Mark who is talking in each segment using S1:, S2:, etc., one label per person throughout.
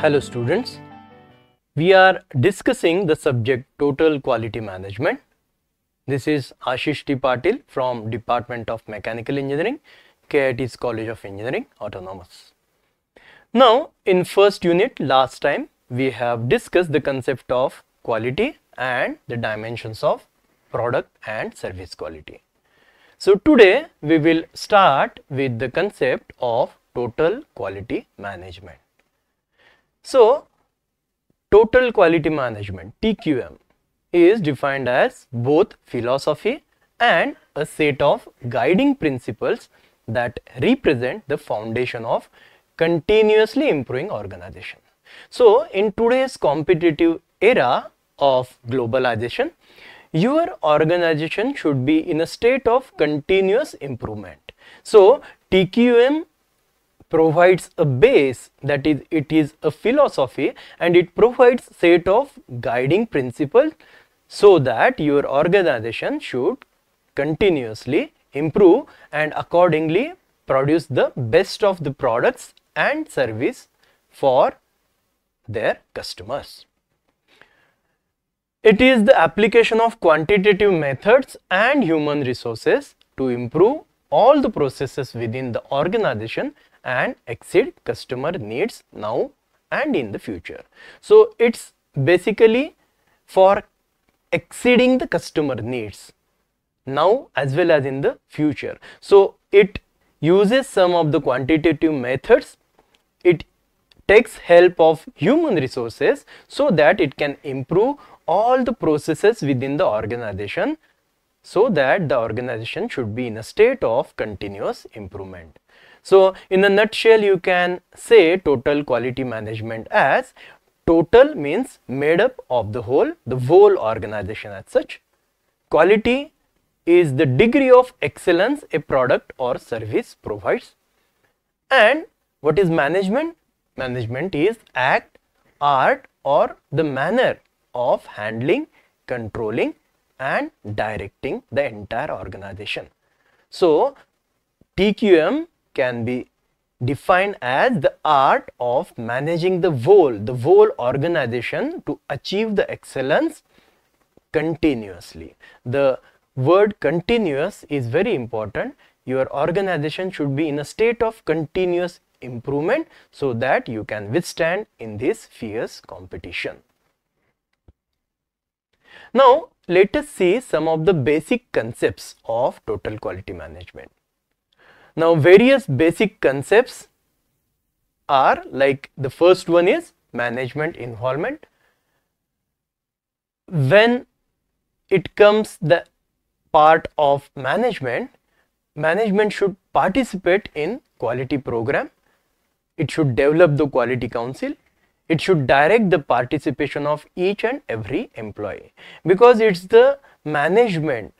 S1: Hello students. We are discussing the subject total quality management. This is Ashish T. Patil from Department of Mechanical Engineering, KIT's College of Engineering, Autonomous. Now in first unit last time we have discussed the concept of quality and the dimensions of product and service quality. So today we will start with the concept of total quality management. So total quality management TQM is defined as both philosophy and a set of guiding principles that represent the foundation of continuously improving organization. So in today's competitive era of globalization, your organization should be in a state of continuous improvement. So TQM provides a base that is it is a philosophy and it provides set of guiding principles so that your organization should continuously improve and accordingly produce the best of the products and service for their customers. It is the application of quantitative methods and human resources to improve all the processes within the organization and exceed customer needs now and in the future. So, it is basically for exceeding the customer needs now as well as in the future. So, it uses some of the quantitative methods, it takes help of human resources so that it can improve all the processes within the organization so that the organization should be in a state of continuous improvement. So, in a nutshell you can say total quality management as total means made up of the whole, the whole organization as such. Quality is the degree of excellence a product or service provides and what is management? Management is act, art or the manner of handling, controlling and directing the entire organization. So, TQM can be defined as the art of managing the whole, the whole organization to achieve the excellence continuously. The word continuous is very important. Your organization should be in a state of continuous improvement so that you can withstand in this fierce competition. Now, let us see some of the basic concepts of total quality management. Now, various basic concepts are like the first one is management involvement. When it comes the part of management, management should participate in quality program, it should develop the quality council, it should direct the participation of each and every employee. Because it's the management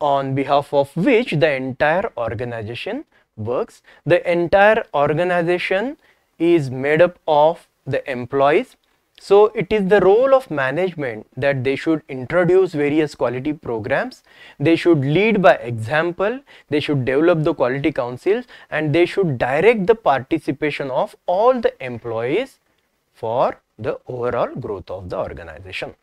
S1: on behalf of which the entire organization works. The entire organization is made up of the employees. So, it is the role of management that they should introduce various quality programs, they should lead by example, they should develop the quality councils and they should direct the participation of all the employees for the overall growth of the organization.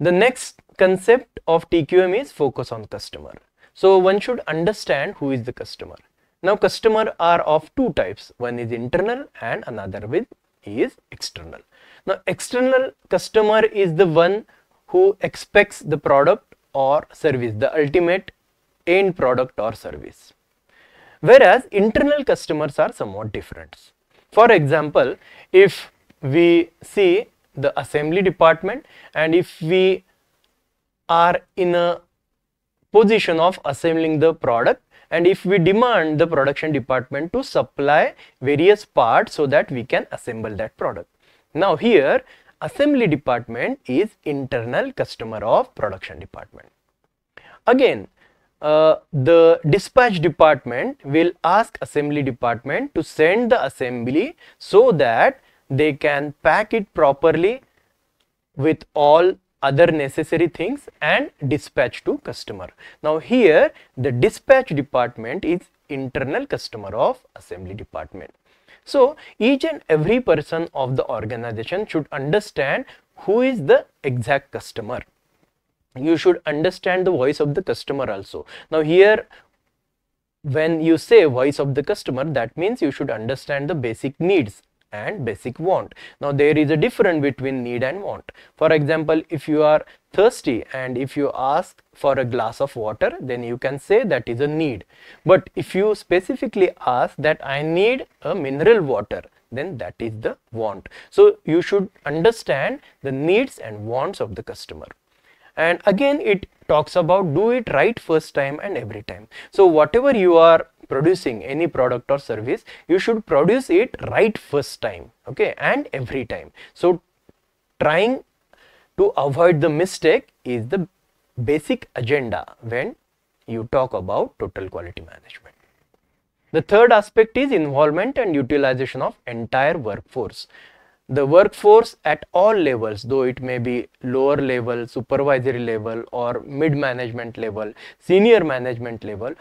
S1: The next concept of TQM is focus on customer. So one should understand who is the customer. Now customer are of two types, one is internal and another with is external. Now external customer is the one who expects the product or service, the ultimate end product or service. Whereas internal customers are somewhat different. For example, if we see the assembly department and if we are in a position of assembling the product and if we demand the production department to supply various parts so that we can assemble that product. Now here assembly department is internal customer of production department. Again uh, the dispatch department will ask assembly department to send the assembly so that they can pack it properly with all other necessary things and dispatch to customer. Now here the dispatch department is internal customer of assembly department. So each and every person of the organization should understand who is the exact customer. You should understand the voice of the customer also. Now here when you say voice of the customer that means you should understand the basic needs and basic want. Now there is a difference between need and want. For example, if you are thirsty and if you ask for a glass of water then you can say that is a need. But if you specifically ask that I need a mineral water then that is the want. So you should understand the needs and wants of the customer. And again it talks about do it right first time and every time. So whatever you are producing any product or service you should produce it right first time okay and every time. So trying to avoid the mistake is the basic agenda when you talk about total quality management. The third aspect is involvement and utilization of entire workforce the workforce at all levels though it may be lower level supervisory level or mid management level senior management level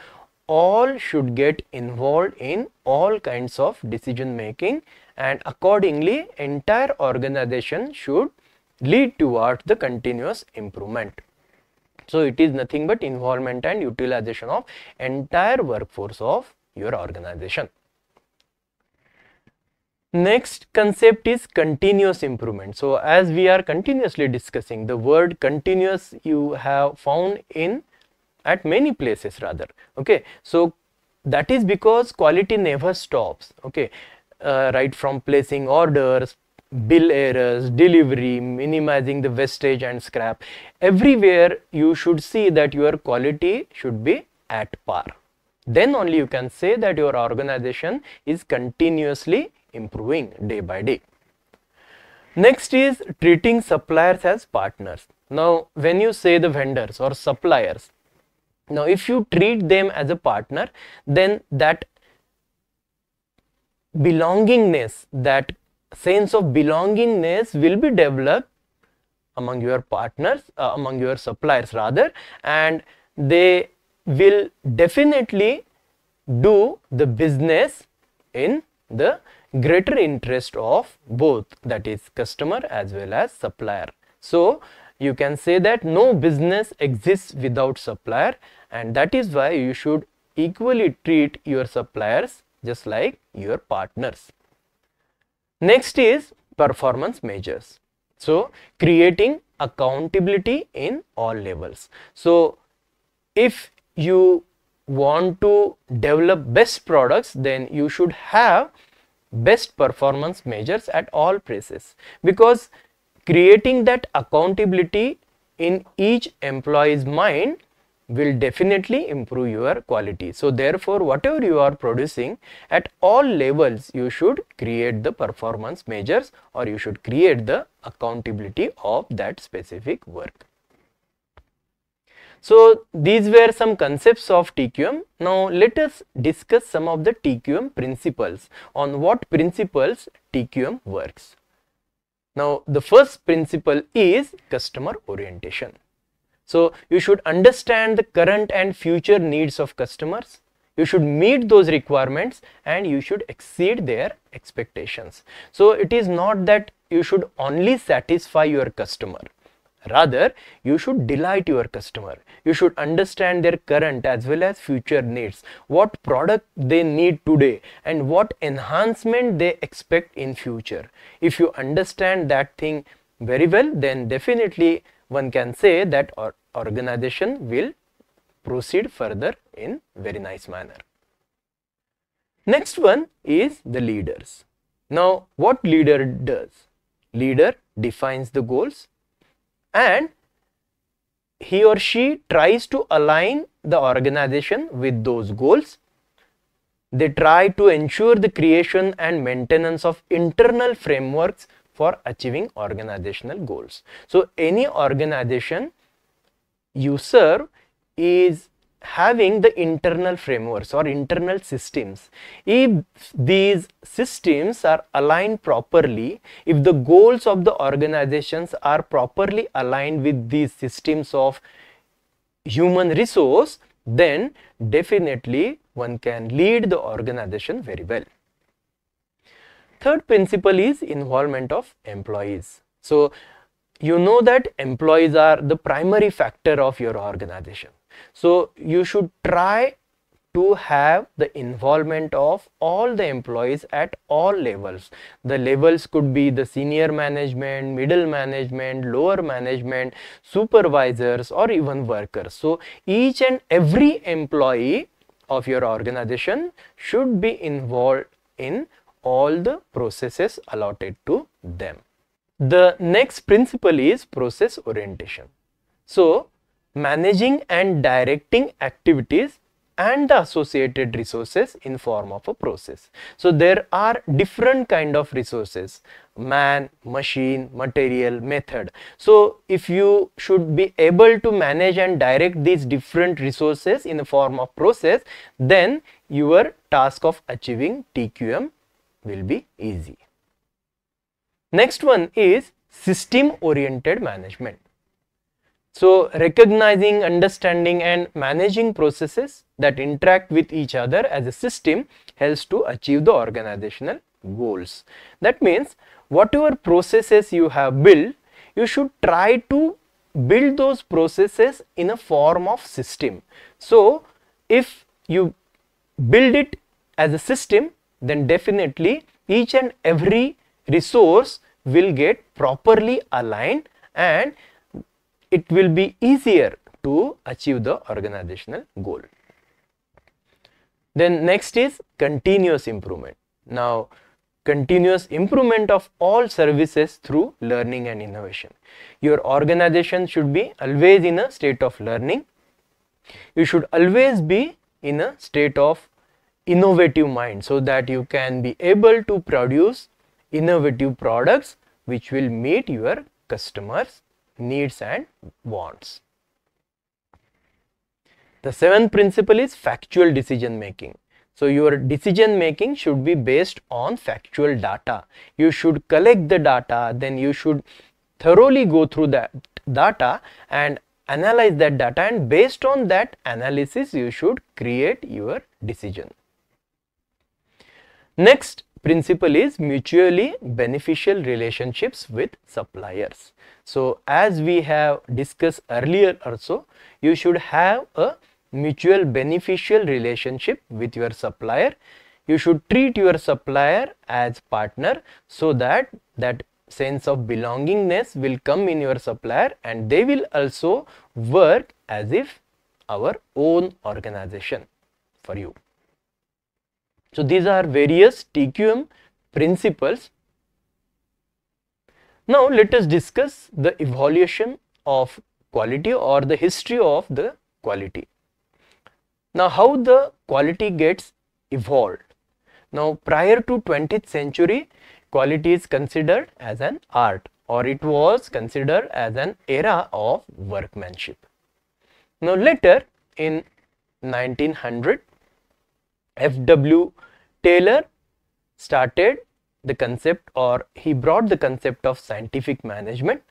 S1: all should get involved in all kinds of decision making and accordingly entire organization should lead towards the continuous improvement. So, it is nothing but involvement and utilization of entire workforce of your organization. Next concept is continuous improvement. So, as we are continuously discussing the word continuous you have found in at many places rather. Okay? So that is because quality never stops. Okay? Uh, right from placing orders bill errors delivery minimizing the wastage and scrap everywhere you should see that your quality should be at par. Then only you can say that your organization is continuously improving day by day. Next is treating suppliers as partners. Now when you say the vendors or suppliers now, if you treat them as a partner, then that belongingness, that sense of belongingness will be developed among your partners, uh, among your suppliers rather, and they will definitely do the business in the greater interest of both that is customer as well as supplier. So, you can say that no business exists without supplier and that is why you should equally treat your suppliers just like your partners. Next is performance measures. So, creating accountability in all levels. So, if you want to develop best products then you should have best performance measures at all places because creating that accountability in each employee's mind will definitely improve your quality. So therefore, whatever you are producing at all levels, you should create the performance measures or you should create the accountability of that specific work. So these were some concepts of TQM. Now let us discuss some of the TQM principles on what principles TQM works. Now the first principle is customer orientation. So you should understand the current and future needs of customers. You should meet those requirements and you should exceed their expectations. So it is not that you should only satisfy your customer. Rather, you should delight your customer. You should understand their current as well as future needs, what product they need today and what enhancement they expect in future. If you understand that thing very well, then definitely one can say that our organization will proceed further in very nice manner. Next one is the leaders. Now what leader does? Leader defines the goals and he or she tries to align the organization with those goals. They try to ensure the creation and maintenance of internal frameworks for achieving organizational goals. So, any organization you serve is having the internal frameworks or internal systems. If these systems are aligned properly, if the goals of the organizations are properly aligned with these systems of human resource, then definitely one can lead the organization very well. Third principle is involvement of employees. So you know that employees are the primary factor of your organization. So you should try to have the involvement of all the employees at all levels. The levels could be the senior management, middle management, lower management, supervisors or even workers. So each and every employee of your organization should be involved in all the processes allotted to them. The next principle is process orientation. So managing and directing activities and the associated resources in form of a process. So there are different kind of resources man, machine, material, method. So if you should be able to manage and direct these different resources in the form of process then your task of achieving TQM will be easy. Next one is system oriented management. So recognizing, understanding and managing processes that interact with each other as a system helps to achieve the organizational goals. That means whatever processes you have built, you should try to build those processes in a form of system. So if you build it as a system, then definitely each and every resource will get properly aligned and it will be easier to achieve the organizational goal. Then next is continuous improvement. Now continuous improvement of all services through learning and innovation. Your organization should be always in a state of learning. You should always be in a state of innovative mind so that you can be able to produce innovative products which will meet your customers needs and wants. The seventh principle is factual decision making. So your decision making should be based on factual data. You should collect the data, then you should thoroughly go through that data and analyze that data and based on that analysis you should create your decision. Next principle is mutually beneficial relationships with suppliers. So as we have discussed earlier also, you should have a mutual beneficial relationship with your supplier. You should treat your supplier as partner so that that sense of belongingness will come in your supplier and they will also work as if our own organization for you. So these are various TQM principles now let us discuss the evaluation of quality or the history of the quality. Now how the quality gets evolved. Now prior to 20th century quality is considered as an art or it was considered as an era of workmanship. Now later in 1900 F.W. Taylor started the concept or he brought the concept of scientific management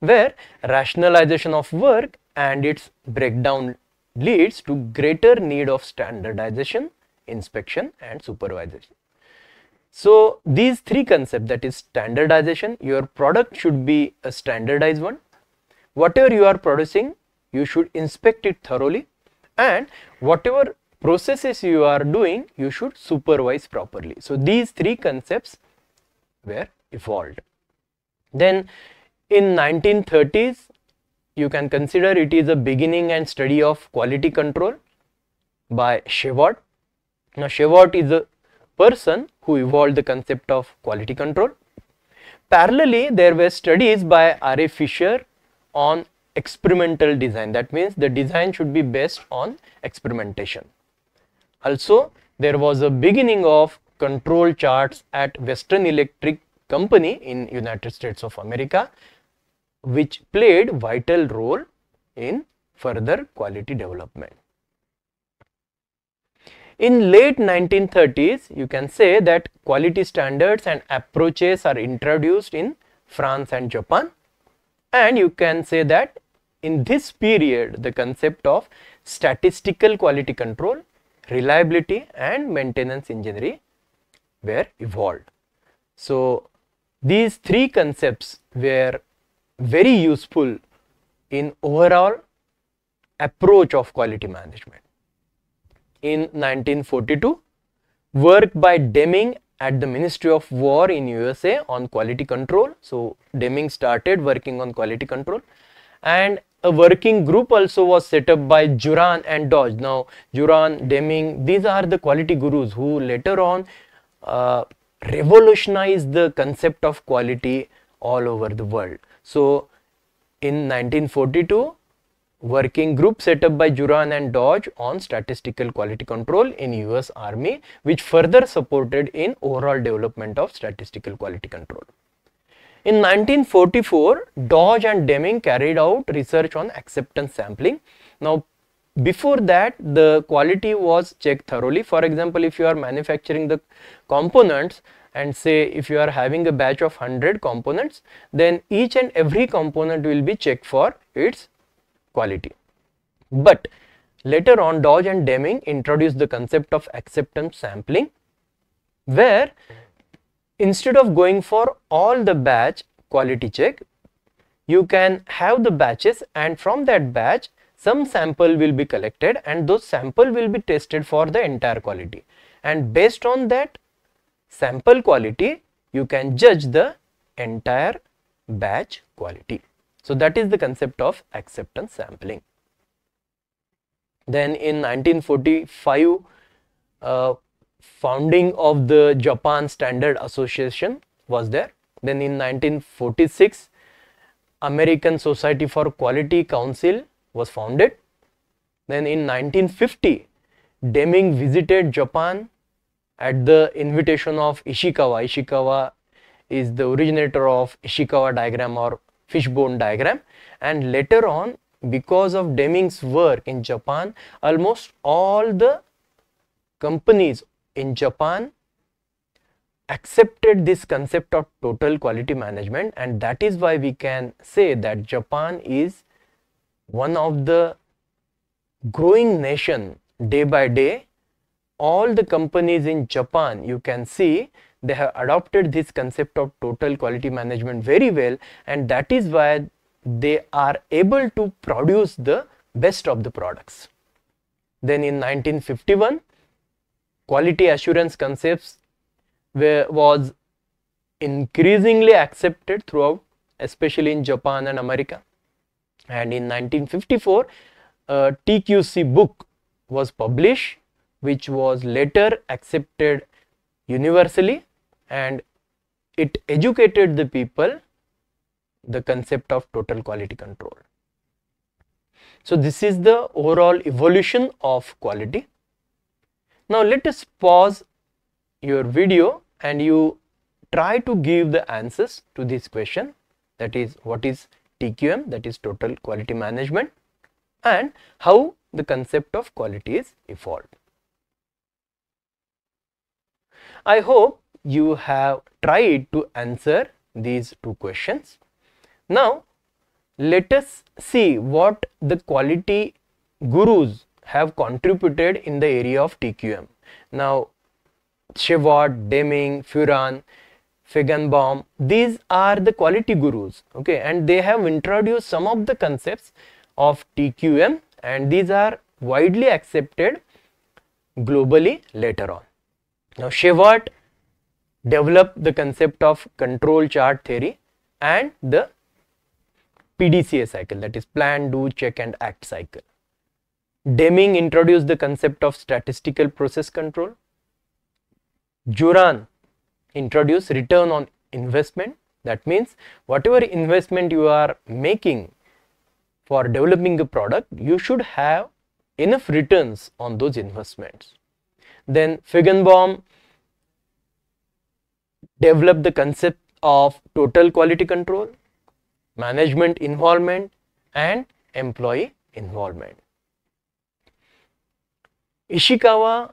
S1: where rationalization of work and its breakdown leads to greater need of standardization, inspection and supervision. So these three concepts that is standardization, your product should be a standardized one. Whatever you are producing, you should inspect it thoroughly and whatever processes you are doing, you should supervise properly. So these three concepts were evolved. Then in 1930s you can consider it is a beginning and study of quality control by Shewhart. Now Shewhart is a person who evolved the concept of quality control. Parallelly there were studies by R.A. Fisher on experimental design that means the design should be based on experimentation. Also there was a beginning of control charts at Western Electric Company in United States of America which played vital role in further quality development. In late 1930s, you can say that quality standards and approaches are introduced in France and Japan and you can say that in this period the concept of statistical quality control, reliability and maintenance engineering were evolved. So, these three concepts were very useful in overall approach of quality management. In 1942, work by Deming at the Ministry of War in USA on quality control. So, Deming started working on quality control and a working group also was set up by Juran and Dodge. Now, Juran, Deming, these are the quality gurus who later on uh, revolutionized the concept of quality all over the world. So, in 1942, working group set up by Juran and Dodge on statistical quality control in US Army which further supported in overall development of statistical quality control. In 1944, Dodge and Deming carried out research on acceptance sampling. Now, before that, the quality was checked thoroughly. For example, if you are manufacturing the components and say if you are having a batch of 100 components, then each and every component will be checked for its quality. But later on Dodge and Deming introduced the concept of acceptance sampling where instead of going for all the batch quality check you can have the batches and from that batch some sample will be collected and those sample will be tested for the entire quality and based on that sample quality you can judge the entire batch quality. So, that is the concept of acceptance sampling. Then in 1945 uh, founding of the Japan Standard Association was there. Then in 1946 American Society for Quality Council was founded. Then in 1950 Deming visited Japan at the invitation of Ishikawa. Ishikawa is the originator of Ishikawa diagram or fishbone diagram and later on because of Deming's work in Japan almost all the companies in Japan accepted this concept of total quality management and that is why we can say that Japan is one of the growing nation day by day all the companies in Japan you can see they have adopted this concept of total quality management very well and that is why they are able to produce the best of the products. Then in 1951 quality assurance concepts were, was increasingly accepted throughout especially in Japan and America and in 1954 a TQC book was published which was later accepted universally and it educated the people the concept of total quality control. So, this is the overall evolution of quality. Now, let us pause your video and you try to give the answers to this question that is what is TQM that is total quality management and how the concept of quality is evolved. I hope you have tried to answer these two questions. Now, let us see what the quality gurus have contributed in the area of TQM. Now, Shewhart, Deming, Juran, Feigenbaum, these are the quality gurus, okay, and they have introduced some of the concepts of TQM and these are widely accepted globally later on. Now, Shewhart developed the concept of control chart theory and the PDCA cycle that is plan, do, check and act cycle. Deming introduced the concept of statistical process control. Juran introduced return on investment that means whatever investment you are making for developing a product you should have enough returns on those investments. Then Feigenbaum developed the concept of total quality control, management involvement and employee involvement. Ishikawa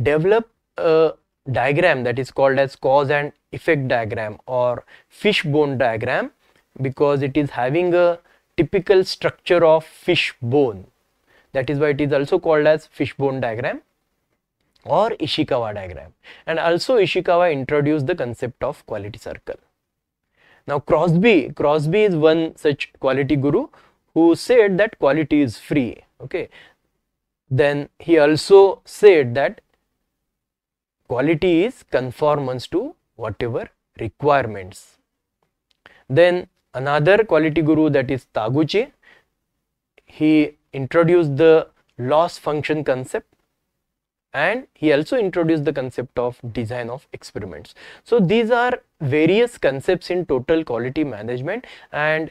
S1: developed a diagram that is called as cause and effect diagram or fishbone diagram because it is having a typical structure of fish bone that is why it is also called as fishbone diagram or Ishikawa diagram and also Ishikawa introduced the concept of quality circle. Now Crosby, Crosby is one such quality guru who said that quality is free okay. Then he also said that quality is conformance to whatever requirements. Then another quality guru that is Taguchi, he introduced the loss function concept and he also introduced the concept of design of experiments. So these are various concepts in total quality management and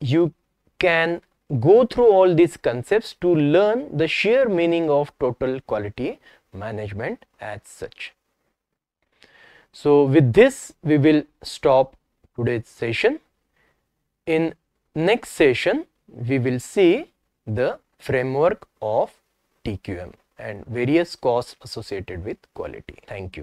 S1: you can go through all these concepts to learn the sheer meaning of total quality management as such. So with this we will stop today's session. In next session we will see the framework of TQM and various costs associated with quality. Thank you.